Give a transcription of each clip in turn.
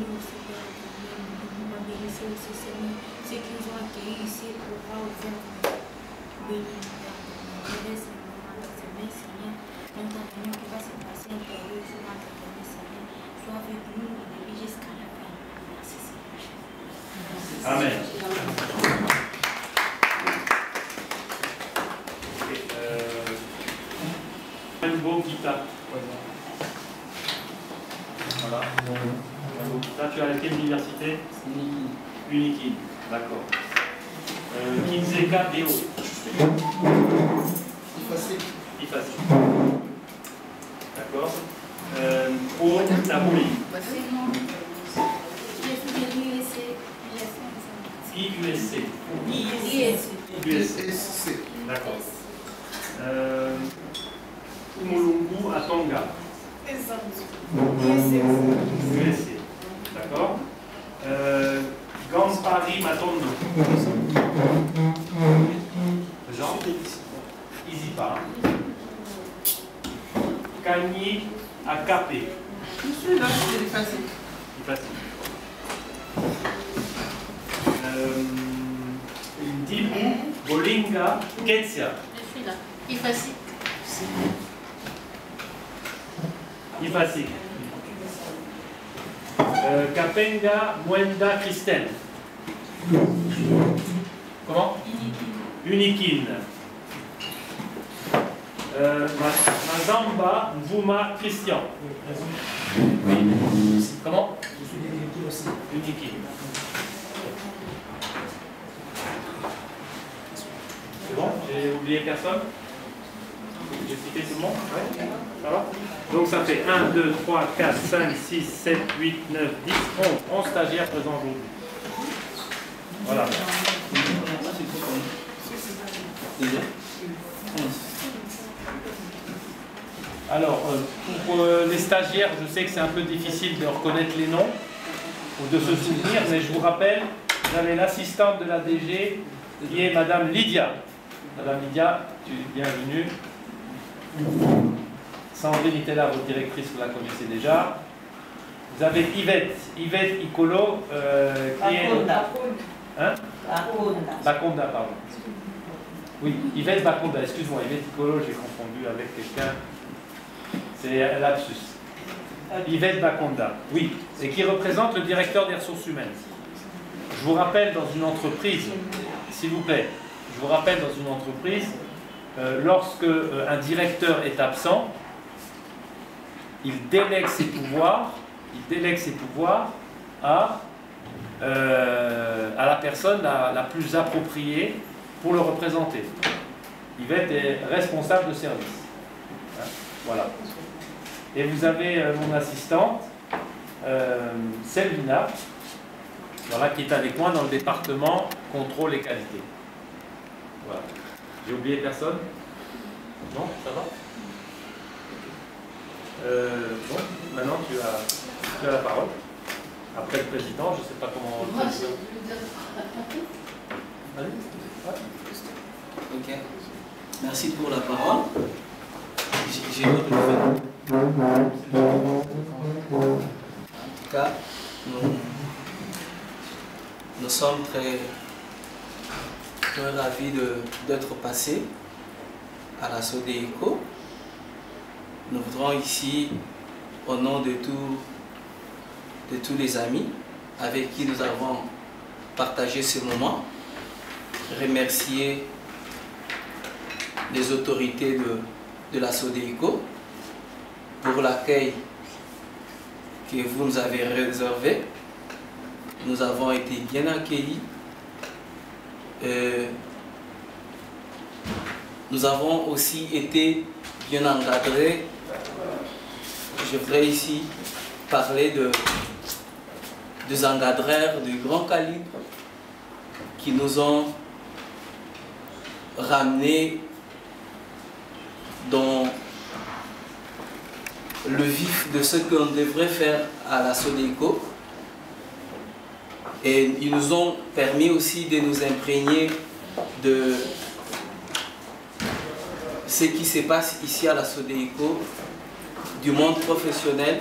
J'ai béni aussi Père éternel, nous m'a béni aussi Seigneur, ceux qui nous ont accueillis ici pour voir ouvert béni Père éternel. Je laisse le moment dans tes mains, Seigneur. Notre réunion qui va se passer intérieur, sur guitare. Tu as quelle université Uniki. D'accord. Euh, Kinzeka Deo. IFASI. D'accord. Euh, pour Napoli. IUSC. IUSC. D'accord. Euh, Umulungu à Tonga. USC. D'accord. Euh, Gampari Matondo. Jean Isipa. Kani Akapé. Celui-là, c'est facile. C'est facile. Euh, Dibu Bolinga Ketsia. Je suis là. Il facile. Euh, Kapenga Mwenda Christine. Comment? Unikin. Euh, Ma- Mazamba Mvuma Christian. Comment? Unikin. C'est bon? J'ai oublié personne? J'ai cité tout le monde? Ouais Ça va? Donc ça fait 1, 2, 3, 4, 5, 6, 7, 8, 9, 10, 11. 11 stagiaires présents aujourd'hui. Voilà. Alors, euh, pour euh, les stagiaires, je sais que c'est un peu difficile de reconnaître les noms ou de se souvenir, mais je vous rappelle, vous avez l'assistante de la DG qui est Madame Lydia. Madame Lydia, tu es bienvenue. Sandrine Itella, votre directrice, vous la connaissez déjà. Vous avez Yvette, Yvette Icolo, euh, qui est... Hein Baconda, pardon. Oui, Yvette Baconda, excuse-moi, Yvette Icolo, j'ai confondu avec quelqu'un. C'est lapsus. Yvette Baconda, oui, et qui représente le directeur des ressources humaines. Je vous rappelle dans une entreprise, s'il vous plaît, je vous rappelle dans une entreprise, euh, lorsque euh, un directeur est absent, il délègue ses pouvoirs, il délègue ses pouvoirs à, euh, à la personne la, la plus appropriée pour le représenter. Yvette est responsable de service. Hein, voilà. Et vous avez euh, mon assistante, euh, Selvina, qui est avec moi dans le département contrôle et qualité. Voilà. J'ai oublié personne Non Ça va Euh, Bon, maintenant tu as, tu as la parole. Après le président, je ne sais pas comment le président. Allez. Ouais. Ok. Merci pour la parole. J'ai. En tout cas, nous, nous sommes très, très ravis de- d'être passés à la SODECO. Nous voudrons ici, au nom de, tous de tous les amis avec qui nous avons partagé ce moment, remercier les autorités de, de la SODECO pour l'accueil que vous nous avez réservé. Nous avons été bien accueillis. Euh, nous avons aussi été bien encadrés. Je voudrais ici parler de, des encadreurs de grand calibre qui nous ont ramenés dans le vif de ce qu'on devrait faire à la Sodeco. Et ils nous ont permis aussi de nous imprégner de, ce qui se passe ici à la Sodeico, du monde professionnel,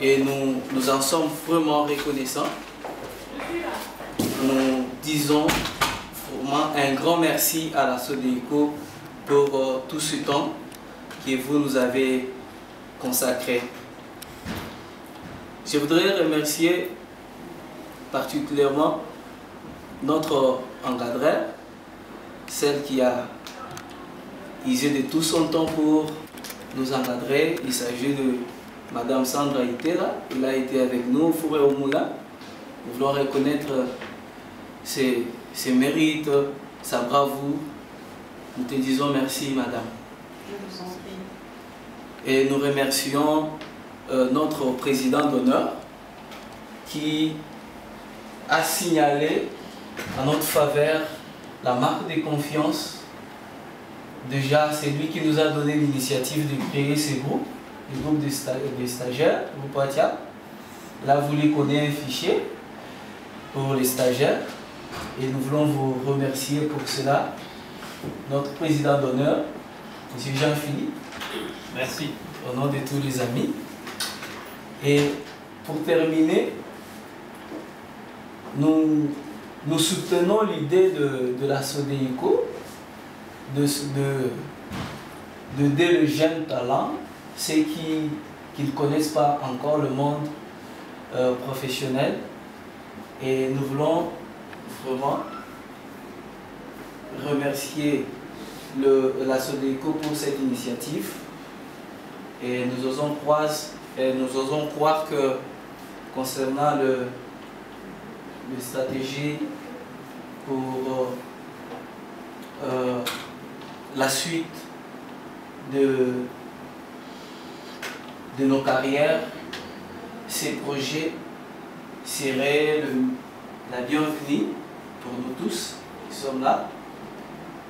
et nous, nous en sommes vraiment reconnaissants. Nous disons vraiment un grand merci à la Sodeico pour euh, tout ce temps que vous nous avez consacré. Je voudrais remercier particulièrement notre encadreur, celle qui a usé de tout son temps pour nous encadrer. Il s'agit de Madame Sandra Itera. Elle a été avec nous au Fourré au Moulin. Nous voulons reconnaître ses, ses mérites, sa bravoure. Nous te disons merci, Madame. Je vous en prie. Et nous remercions euh, notre président d'honneur qui a signalé en notre faveur la marque de confiance. Déjà, c'est lui qui nous a donné l'initiative de créer ce groupe, le groupe des, sta des stagiaires, groupe Atia. Là, vous les connaissez un fichier pour les stagiaires et nous voulons vous remercier pour cela. Notre président d'honneur, M. Jean-Philippe, Merci. au nom de tous les amis. Et pour terminer, nous, nous soutenons l'idée de, de la Sodeico de, de, de le jeune talent, ceux qui ne connaissent pas encore le monde euh, professionnel. Et nous voulons vraiment remercier le, la Sodeco pour cette initiative. Et nous osons croire, et nous osons croire que concernant le, le stratégie pour euh, euh, la suite de, de nos carrières, ces projets seraient la bienvenue pour nous tous qui sommes là.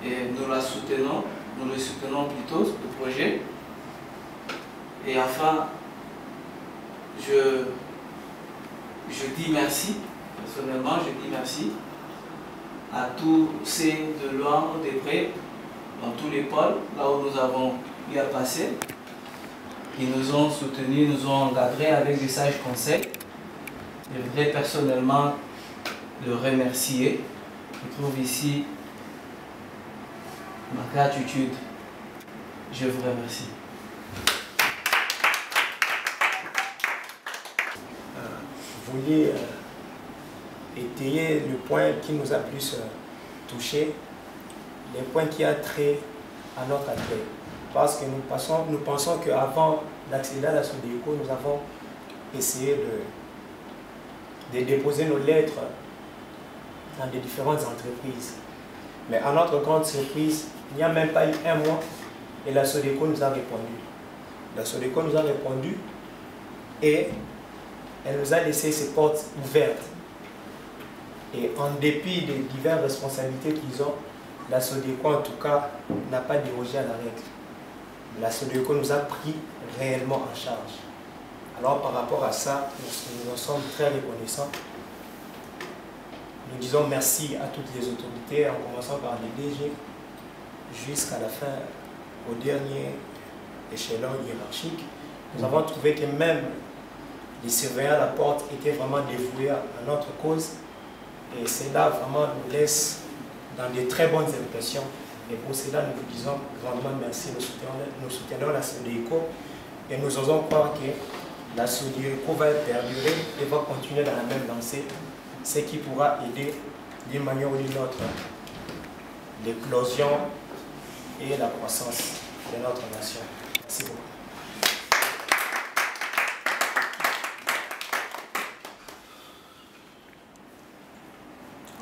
Et nous la soutenons, nous le soutenons plutôt, ce projet. Et enfin, je, je dis merci, personnellement, je dis merci à tous ces de loin de près, dans tous les pôles, là où nous avons eu à passer, qui nous ont soutenus, nous ont encadrés avec des sages conseils. Je voudrais personnellement le remercier. Je trouve ici ma gratitude. Je vous remercie. vous vouliez euh, étayer le point qui nous a plus euh, touché, les points qui a trait à notre accueil. Parce que nous, pensons qu'avant d'accéder à la Sodéco, nous avons essayé de, de déposer nos lettres dans des différentes entreprises. Mais à notre grande surprise, il n'y a même pas eu un mois et la Sodeco nous a répondu. La Sodeco nous a répondu et elle nous a laissé ses portes ouvertes. Et en dépit des diverses responsabilités qu'ils ont, la Sodeco en tout cas n'a pas dérogé à la règle. La Sodeco nous a pris réellement en charge. Alors par rapport à ça, nous, en sommes très reconnaissants. Nous disons merci à toutes les autorités, en commençant par les DG, jusqu'à la fin, au dernier échelon hiérarchique. Nous avons trouvé que même les surveillants à la porte étaient vraiment dévoués à notre cause. Et cela vraiment nous laisse dans de très bonnes impressions. Et pour cela, nous vous disons grandement merci. Nous soutenons, nous soutenons la Sodeco et nous osons croire que la Sodeco va perdurer et va continuer dans la même lancée, ce qui pourra aider d'une manière ou d'une autre l'éclosion et la croissance de notre nation. Merci beaucoup.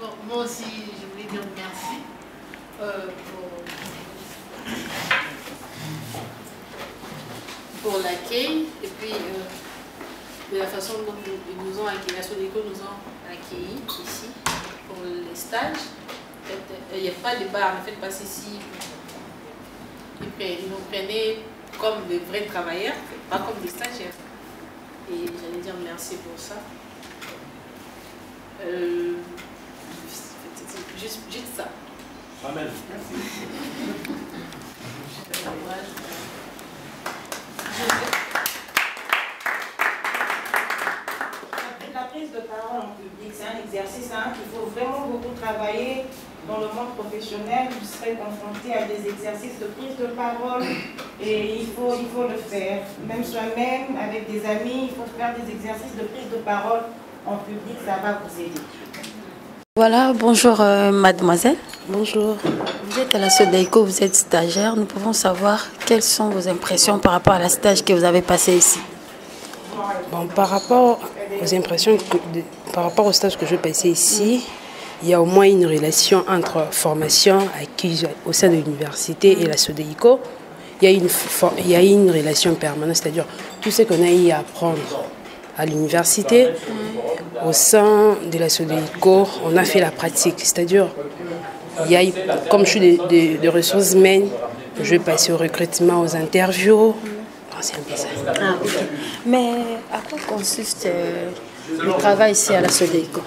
Bon, moi aussi, je voulais dire merci pour, pour l'accueil et puis euh, de la façon dont ils nous ont accueillis, nous ont accueillis ici pour les stages. Euh, Il n'y a pas de bar, en fait, parce qu'ici, ils, nous prenaient comme des vrais travailleurs, pas comme des stagiaires. Et j'allais dire merci pour ça. Euh, juste ça. Amen. La prise de parole en public, c'est un exercice hein, qu'il faut vraiment beaucoup travailler dans le monde professionnel. Vous serez confronté à des exercices de prise de parole et il faut, il faut le faire. Même soi-même, avec des amis, il faut faire des exercices de prise de parole en public, ça va vous aider. Voilà, bonjour euh, mademoiselle. Bonjour. Vous êtes à la SODEICO, vous êtes stagiaire. Nous pouvons savoir quelles sont vos impressions par rapport à la stage que vous avez passé ici. Bon, par rapport aux impressions, par rapport au stage que je passé ici, il y a au moins une relation entre formation acquise au sein de l'université et la SODEICO. Il y a une, il y a une relation permanente, c'est-à-dire tout ce qu'on a eu à apprendre à l'université, au sein de la SODEICO, on a fait la pratique. C'est-à-dire, y comme je suis des, ressources humaines, je vais passer au recrutement, aux interviews. c'est un peu ça. Ah, Mais à quoi consiste euh, le travail ici à la SODEICO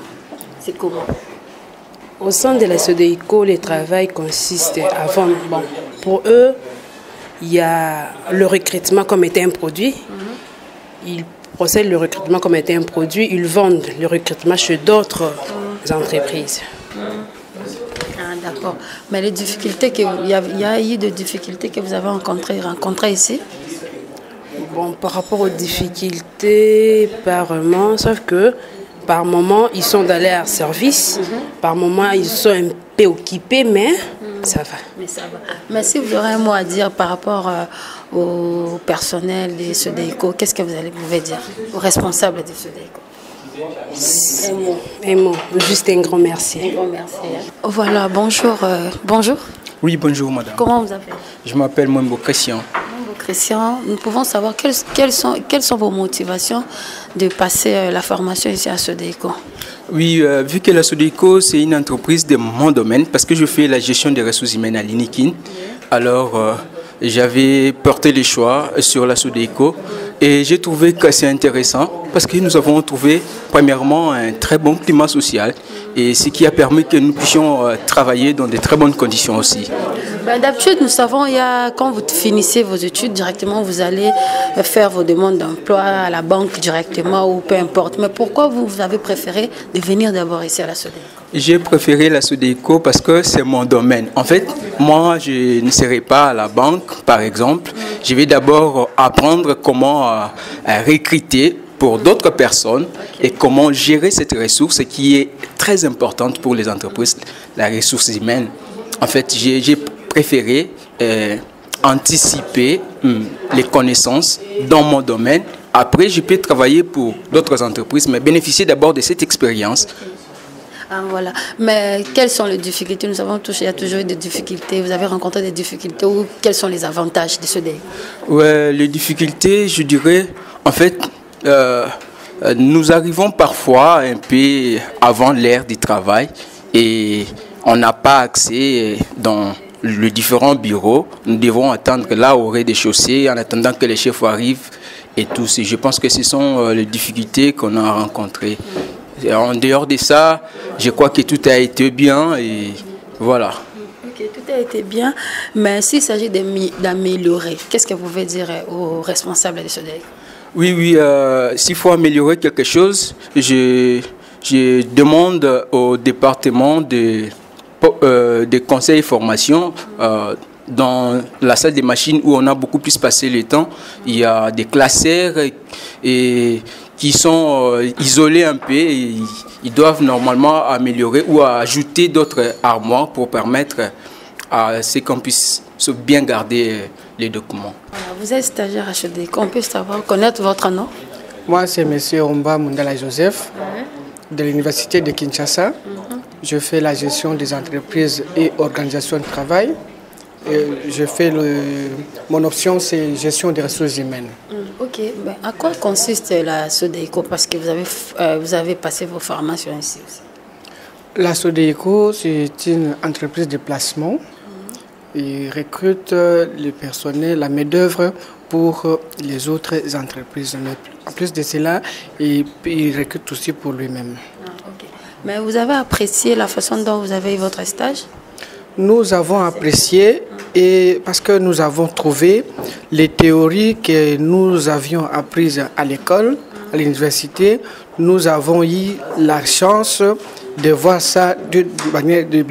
C'est comment? Au sein de la SODEICO, le travail consiste avant. Bon, pour eux, il y a le recrutement comme étant un produit. Mhm. Ils procèdent le recrutement comme étant un produit, ils vendent le recrutement chez d'autres entreprises. D'accord. Mais les difficultés, que, il, y a, il y a eu des difficultés que vous avez rencontrées, rencontrées ici? Bon, par rapport aux difficultés, pas vraiment, sauf que par moment, ils sont dans leur service, mhm. par moment, ils sont un peu occupés, mais ça va. Mais ça va. Mais si vous aurez un mot à dire par rapport euh, au personnel de SEDECO, qu'est-ce que vous allez pouvez dire aux responsables de SEDECO un mot. Un mot. Juste un grand merci. Un grand merci. Hein. Voilà, bonjour. Euh, bonjour. Oui, bonjour madame. Comment vous appelez Je m'appelle Mwembo Christian. Mwembo Christian, nous pouvons savoir quelles, quelles, sont, quelles sont vos motivations de passer euh, la formation ici à SEDECO Oui, euh, vu que la SEDECO, c'est une entreprise de mon domaine, parce que je fais la gestion des ressources humaines à l'INIKIN, alors j'avais porté les choix sur la SODECO et j'ai trouvé que c'est intéressant parce que nous avons trouvé premièrement un très bon climat social et ce qui a permis que nous puissions euh, travailler dans de très bonnes conditions aussi. Ben, d'habitude, nous savons, il y a, quand vous finissez vos études, directement, vous allez faire vos demandes d'emploi à la banque directement ou peu importe. Mais pourquoi vous, avez préféré de venir d'abord ici à la SODECO? J'ai préféré la SODECO parce que c'est mon domaine. En fait, moi, je ne serai pas à la banque, par exemple. Je vais d'abord apprendre comment euh, recruter pour d'autres personnes et comment gérer cette ressource qui est très importante pour les entreprises, la ressource humaine. En fait, j'ai préféré euh, anticiper hum, les connaissances dans mon domaine. Après, je peux travailler pour d'autres entreprises, mais bénéficier d'abord de cette expérience. Ah, voilà. Mais quelles sont les difficultés? Nous avons touché, il y a toujours eu des difficultés. Vous avez rencontré des difficultés ou quels sont les avantages de ce dé? Ouais, Les difficultés, je dirais, en fait, euh, euh, nous arrivons parfois un peu avant l'ère du travail et on n'a pas accès dans les différents bureaux. Nous devons attendre là au rez-de-chaussée en attendant que les chefs arrivent et tout. je pense que ce sont euh, les difficultés qu'on a rencontrées. En dehors de ça, je crois que tout a été bien et voilà. Ok, tout a été bien, mais s'il s'agit d'améliorer, qu'est-ce que vous pouvez dire aux responsables de ce DEC Oui, oui, euh, s'il faut améliorer quelque chose, je, je demande au département de euh, des conseils et formations euh, dans la salle des machines où on a beaucoup plus passé le temps. Il y a des classeurs et, qui sont euh, isolés un peu. Et ils doivent normalement améliorer ou ajouter d'autres armoires pour permettre à ce qu'on puisse bien garder les documents. vous êtes stagiaire HED. On peut savoir, connaître votre nom Moi, c'est M. Omba Mundala Joseph de l'Université de Kinshasa. Mhm. Je fais la gestion des entreprises et organisations de travail. Je fais le, mon option, c'est gestion des ressources humaines. Mm, ok. Ben, à quoi consiste la SODEICO Parce que vous avez, euh, vous avez passé vos formations ici aussi. La SODEICO, c'est une entreprise de placement. Mm. Il recrute le personnel, la main-d'œuvre pour les autres entreprises. Mais en plus de cela, il, il recrute aussi pour lui-même. Mais vous avez apprécié la façon dont vous avez eu votre stage? Nous avons apprécié et parce que nous avons trouvé les théories que nous avions apprises à l'école, à l'université, nous avons eu la chance de voir ça, de,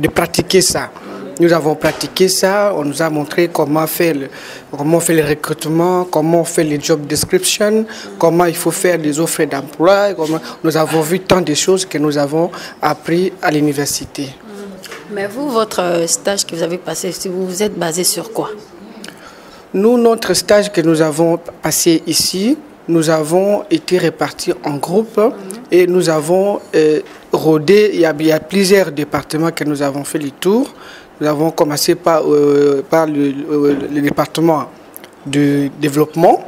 pratiquer ça. Nous avons pratiqué ça, on nous a montré comment faire le, le recrutement, comment fait les job description, comment il faut faire les offres d'emploi. Nous avons vu tant de choses que nous avons appris à l'université. Mais vous, votre stage que vous avez passé, vous vous êtes basé sur quoi? Nous, notre stage que nous avons passé ici, nous avons été répartis en groupes et nous avons euh, rodé. Il y, a, plusieurs départements que nous avons fait le tour. Nous avons commencé par, euh, par le, le, département du développement,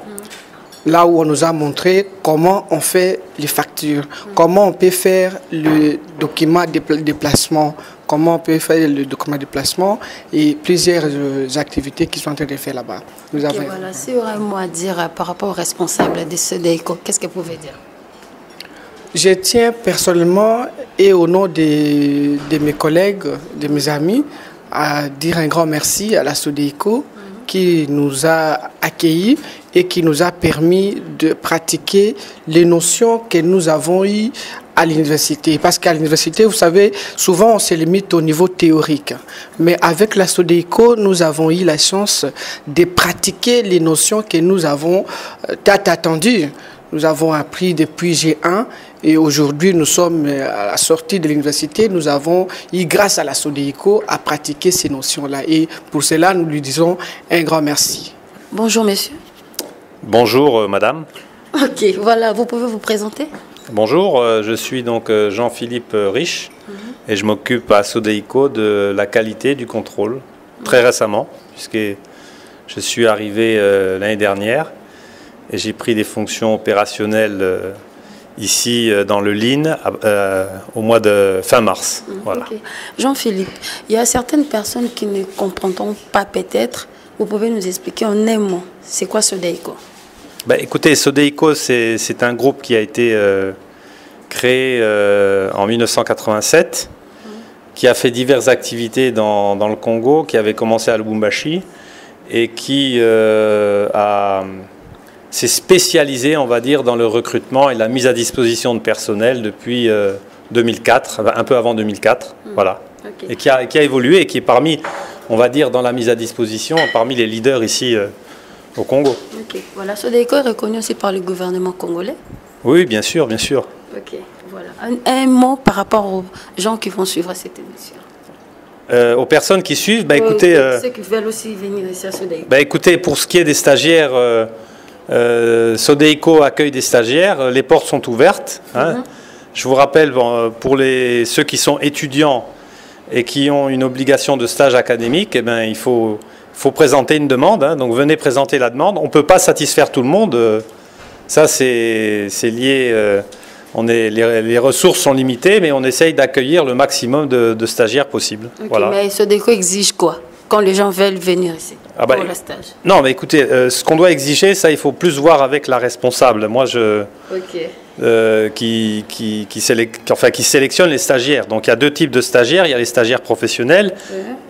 là où on nous a montré comment on fait les factures, comment on peut faire le document de déplacement, comment on peut faire le document de placement et plusieurs euh, activités qui sont en train de faire là-bas. Nous avons... voilà, si vous un mot à dire euh, par rapport aux responsables de ce DECO, qu'est-ce que vous pouvez dire? Je tiens personnellement et au nom de, de, mes collègues, de mes amis, à dire un grand merci à la SODECO qui nous a accueillis et qui nous a permis de pratiquer les notions que nous avons eues à l'université. Parce qu'à l'université, vous savez, souvent on se limite au niveau théorique. Mais avec la SODECO, nous avons eu la chance de pratiquer les notions que nous avons euh, attendues. Nous avons appris depuis G1 et aujourd'hui nous sommes euh, à la sortie de l'université. Nous avons eu, grâce à la SODECO, à pratiquer ces notions-là. Et pour cela, nous lui disons un grand merci. Bonjour, monsieur. Bonjour, euh, madame. Ok, voilà, vous pouvez vous présenter Bonjour, euh, je suis donc euh, Jean-Philippe Rich et je m'occupe à Sodeico de la qualité du contrôle très récemment, puisque je suis arrivé l'année dernière et j'ai pris des fonctions opérationnelles ici dans le LIN au mois de fin mars. Mhm, voilà. Jean-Philippe, il y a certaines personnes qui ne comprendront pas peut-être. Vous pouvez nous expliquer en un mot, c'est quoi Sodeico bah, écoutez, Sodeiko, c'est un groupe qui a été euh, créé euh, en 1987, qui a fait diverses activités dans, le Congo, qui avait commencé à Lubumbashi et qui euh, s'est spécialisé, on va dire, dans le recrutement et la mise à disposition de personnel depuis 2004, un peu avant 2004, mmh. voilà. Et qui a, qui a, évolué et qui est parmi, on va dire, dans la mise à disposition, parmi les leaders ici au Congo. Ok, voilà. Sodeco est reconnu aussi par le gouvernement congolais Oui, bien sûr, bien sûr. Ok, voilà. Un, mot par rapport aux gens qui vont suivre cette émission. Euh, aux personnes qui suivent, bah, écoutez... Euh, ceux qui veulent aussi venir ici à Sodeco. Bah, écoutez, pour ce qui est des stagiaires, euh, euh Sodeco accueille des stagiaires, les portes sont ouvertes. Hein. Mhm. Je vous rappelle, pour les, ceux qui sont étudiants et qui ont une obligation de stage académique, eh ben, il faut faut présenter une demande, hein, donc venez présenter la demande. On ne peut pas satisfaire tout le monde, euh, ça c'est lié, euh, on est, les, ressources sont limitées, mais on essaye d'accueillir le maximum de, stagiaires possible. voilà. Mais ce déco exige quoi? Quand les gens veulent venir ici ah bah, pour le stage Non, mais écoutez, euh, ce qu'on doit exiger, ça, il faut plus voir avec la responsable. Moi, je... Euh, qui, qui, qui, enfin, qui sélectionne les stagiaires. Donc il y a deux types de stagiaires. Il y a les stagiaires professionnels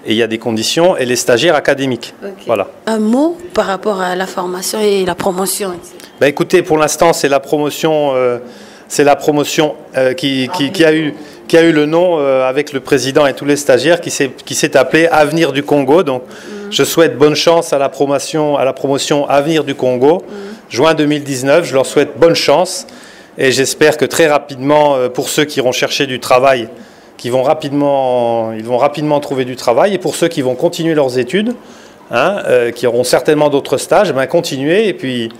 et il y a des conditions et les stagiaires académiques. Voilà. Un mot par rapport à la formation et la promotion ben, Écoutez, pour l'instant, c'est la promotion, euh, c'est la promotion qui, qui, a eu, qui a eu le nom avec le président et tous les stagiaires qui s'est appelé Avenir du Congo. Donc mm. je souhaite bonne chance à la promotion, à la promotion Avenir du Congo. Mm. Juin 2019, je leur souhaite bonne chance. Et j'espère que très rapidement, euh, pour ceux qui iront chercher du travail, qui vont rapidement, ils vont rapidement trouver du travail. Et pour ceux qui vont continuer leurs études, hein, euh, qui auront certainement d'autres stages, ben continuez. Et puis,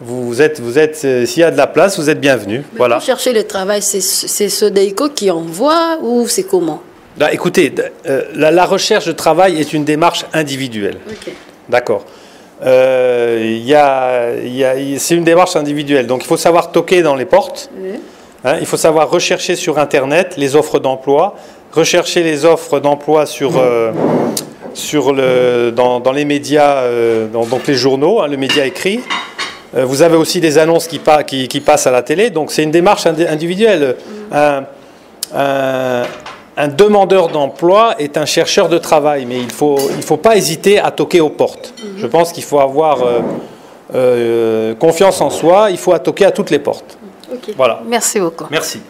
vous, êtes, vous êtes, euh, s'il y a de la place, vous êtes bienvenus. voilà. Pour chercher le travail, c'est ce DEICO qui envoie ou c'est comment? Bah, Écoutez, la, recherche de travail est une démarche individuelle. D'accord. Euh, c'est une démarche individuelle. Donc il faut savoir toquer dans les portes. Hein, il faut savoir rechercher sur Internet les offres d'emploi, rechercher les offres d'emploi sur, euh, sur le, dans, les médias, euh, dans, donc les journaux, hein, le média écrit. Vous avez aussi des annonces qui, qui, passent à la télé. Donc c'est une démarche individuelle. Un, un demandeur d'emploi est un chercheur de travail, mais il ne faut, il faut pas hésiter à toquer aux portes. Je pense qu'il faut avoir euh, confiance en soi, il faut toquer à toutes les portes. Voilà. Merci beaucoup. Merci.